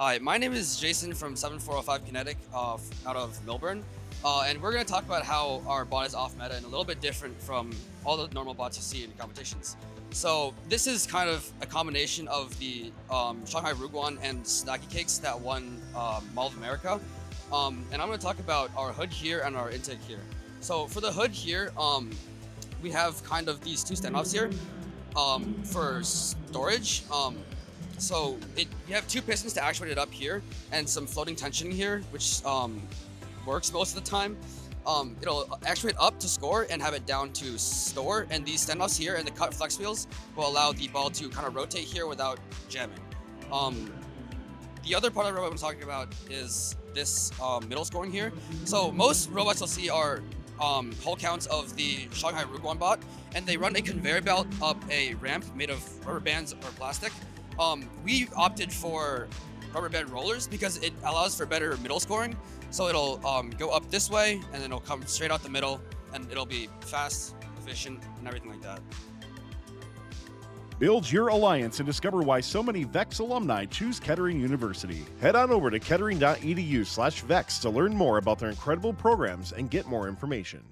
Hi, my name is Jason from 7405 Kinetic uh, out of Millburn. Uh, and we're going to talk about how our bot is off meta and a little bit different from all the normal bots you see in competitions. So this is kind of a combination of the um, Shanghai Ruguan and Snacky Cakes that won um, Mall of America. Um, and I'm going to talk about our hood here and our intake here. So for the hood here, um, we have kind of these two standoffs here um, for storage. So it, you have two pistons to actuate it up here and some floating tension here, which um, works most of the time. Um, it'll actuate up to score and have it down to store. And these standoffs here and the cut flex wheels will allow the ball to kind of rotate here without jamming. Um, the other part of the robot I'm talking about is this um, middle scoring here. So most robots you'll see are um, hull counts of the Shanghai Ruguan bot, and they run a conveyor belt up a ramp made of rubber bands or plastic. Um, we opted for rubber band rollers because it allows for better middle scoring. So it'll um, go up this way, and then it'll come straight out the middle, and it'll be fast, efficient, and everything like that. Build your alliance and discover why so many VEX alumni choose Kettering University. Head on over to kettering.edu slash VEX to learn more about their incredible programs and get more information.